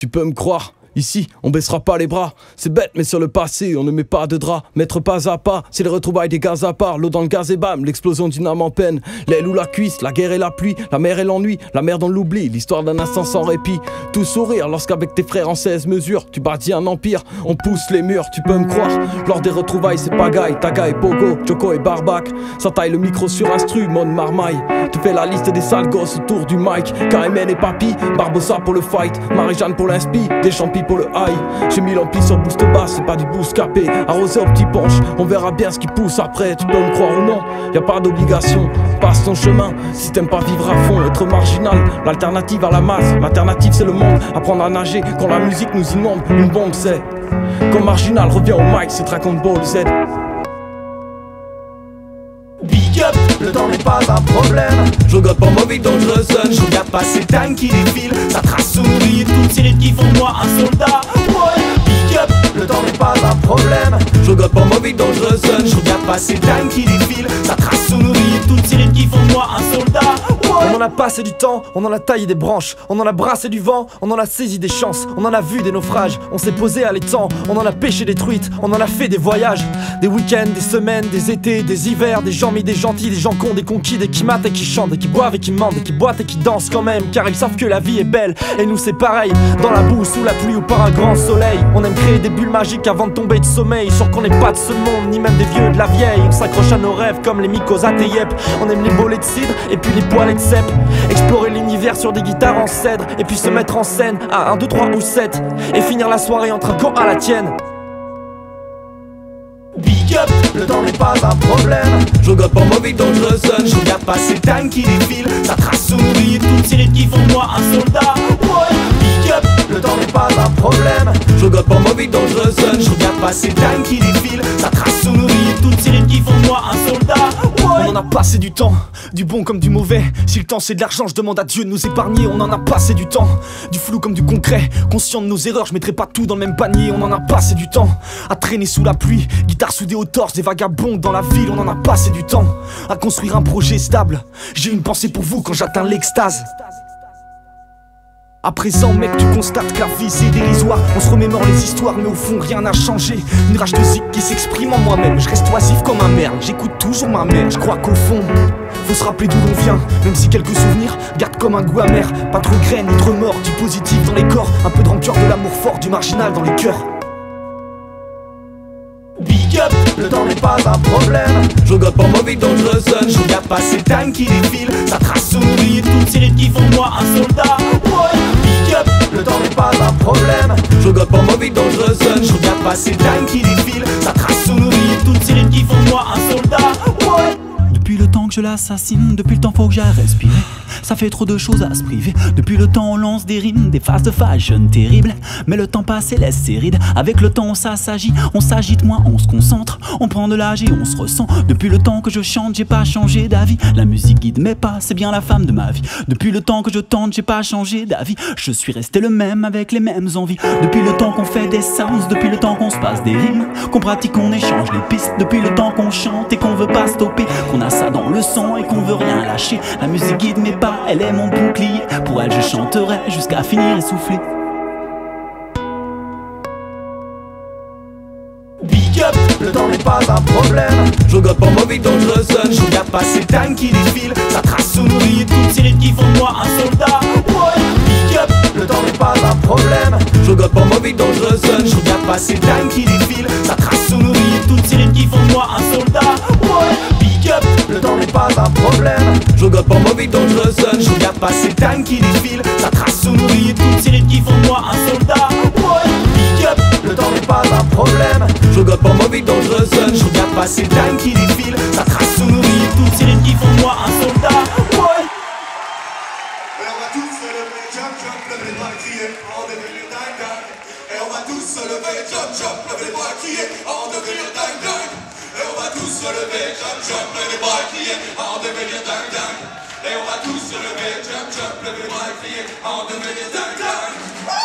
Tu peux me croire Ici, on baissera pas les bras. C'est bête, mais sur le passé, on ne met pas de drap. Mettre pas à pas, c'est les retrouvailles des gaz à part. L'eau dans le gaz et bam, l'explosion d'une âme en peine. L'aile ou la cuisse, la guerre et la pluie, la mer et l'ennui, la mer dans l'oubli, l'histoire d'un instant sans répit. Tout sourire lorsqu'avec tes frères en 16 mesures, tu bâtis un empire. On pousse les murs, tu peux me croire. Lors des retrouvailles, c'est pagaille, taga et pogo, Joko et barbac. Ça taille le micro sur instru, mon marmaille. Tu fais la liste des sales gosses autour du mic. KMN et Papy, Barbossa pour le fight, Marie-Jeanne pour l'inspi, des champis pour le high. J'ai mis l'ampli sur boost basse, c'est pas du boost capé. Arrosé au petit penche, on verra bien ce qui pousse après. Tu peux me croire ou non, y a pas d'obligation. Passe ton chemin, si t'aimes pas vivre à fond, être marginal. L'alternative à la masse, l'alternative c'est le monde. Apprendre à nager quand la musique nous inonde. Une bombe c'est. Comme marginal revient au mic, c'est Dragon Ball Z. le temps n'est pas un problème. Je regarde pas ma vie dangereuse, Je regarde pas ces tanks qui défilent, ça trace nourrit toutes ces rides qui font de moi un soldat. Ouais. Big up, le temps n'est pas un problème. je regarde pas ma vie dangereuse. Je regarde pas ces tanks qui défilent, ça trace nourrit toutes ces rides qui font de moi un soldat. Ouais. On en a passé du temps, on en a taillé des branches, on en a brassé du vent, on en a saisi des chances, on en a vu des naufrages, on s'est posé à l'étang, on en a pêché des truites, on en a fait des voyages, des week-ends, des semaines, des étés, des hivers, des gens mis, des gentils, des gens cons, des conquis, des qui matent et qui chantent, des qui boivent et qui mentent, des qui boitent et qui dansent quand même, car ils savent que la vie est belle, et nous c'est pareil, dans la boue, sous la pluie ou par un grand soleil, on aime créer des bulles magiques avant de tomber de sommeil, sûr qu'on n'est pas de ce monde, ni même des vieux de la vieille, on s'accroche à nos rêves comme les mycoses et yep, on aime les bolets et puis les de explorer l'univers sur des guitares en cèdre, et puis se mettre en scène à 1, 2, 3 ou 7, et finir la soirée en trinquant à la tienne. Big up, le temps n'est pas un problème. Je regarde pas ma vie dangereuse. Je regarde pas ces tanks qui défilent, ça trace sous nourrit toutes ces rides qui font de moi un soldat. Ouais. Big up, le temps n'est pas un problème. Je regarde pas ma vie dangereuse. Je regarde pas ces tanks qui défilent, a passé du temps, du bon comme du mauvais. Si le temps c'est de l'argent, je demande à Dieu de nous épargner. On en a passé du temps, du flou comme du concret. Conscient de nos erreurs, je mettrai pas tout dans le même panier. On en a passé du temps à traîner sous la pluie, guitare soudée au torse, des vagabonds dans la ville. On en a passé du temps à construire un projet stable. J'ai une pensée pour vous quand j'atteins l'extase. À présent, mec, tu constates que la vie c'est dérisoire. On se remémore les histoires, mais au fond, rien n'a changé. Une rage de zik qui s'exprime en moi-même. Je reste oisif comme un merde, j'écoute toujours ma mère. Je crois qu'au fond, faut se rappeler d'où l'on vient. Même si quelques souvenirs gardent comme un goût amer. Pas trop graines, ni de remords, du positif dans les corps. Un peu de rancœur, de l'amour fort, du marginal dans les cœurs. Big up, le temps n'est pas un problème. Je regarde pas ma vie dangereuse. Je regarde pas ces tanks qui défilent, ça trace sous nourrit toutes ces rides qui font de moi un soldat. Problème. Je regarde pas ma vie dangereuse. Je regarde pas ces tanks qui défilent, ça trace sous nourrit toutes ces rides qui font de moi un soldat. Ouais. Depuis le temps que je l'assassine, depuis le temps faut que j'aille respirer. Ça fait trop de choses à se priver. Depuis le temps on lance des rimes, des phases de fashion terribles. Mais le temps passe et laisse ses rides. Avec le temps ça s'agit, on s'agite moins, on se concentre. On prend de l'âge et on se ressent. Depuis le temps que je chante, j'ai pas changé d'avis. La musique guide mes pas, c'est bien la femme de ma vie. Depuis le temps que je tente, j'ai pas changé d'avis. Je suis resté le même avec les mêmes envies. Depuis le temps qu'on fait des sounds, depuis le temps qu'on se passe des rimes, qu'on pratique, on échange les pistes. Depuis le temps qu'on chante et qu'on veut pas stopper, qu'on a ça dans le sang et qu'on veut rien lâcher. La musique guide mes pas, elle est mon bouclier. Pour elle, je chanterai jusqu'à finir essoufflé. Big up, le temps n'est pas un problème. Je regarde pas ma vie dangereuse. Je regarde pas ces tanks qui défilent, ça trace sous nourrit toutes ces rides qui font de moi un soldat. Ouais. Big up, le temps n'est pas un problème. Je regarde pas ma vie dangereuse. Je regarde pas ces tanks problème. Je regarde pas ma vie dangereuse. Je regarde pas ces tanks qui défilent, ça trace sous nourrit toutes ces rides qui font de moi un soldat. Big up, le temps n'est pas un problème. Je regarde pas ma vie dangereuse. Je regarde pas ces tanks qui défilent, ça trace sous nourrit toutes ces rides qui font de moi un soldat. Ouais. Et on va tous se lever, jump, jump, lever les bras et crier, en devenir dingue, dingue. Et on va tous se lever, jump, jump, lever les bras et crier, en devenir dingue, dingue. On va tous se lever, jump, jump, lever les bras et crier, en devenir dingue, dingue. Et on va tous se lever, jump, jump, lever les bras et crier, en devenir dingue, dingue.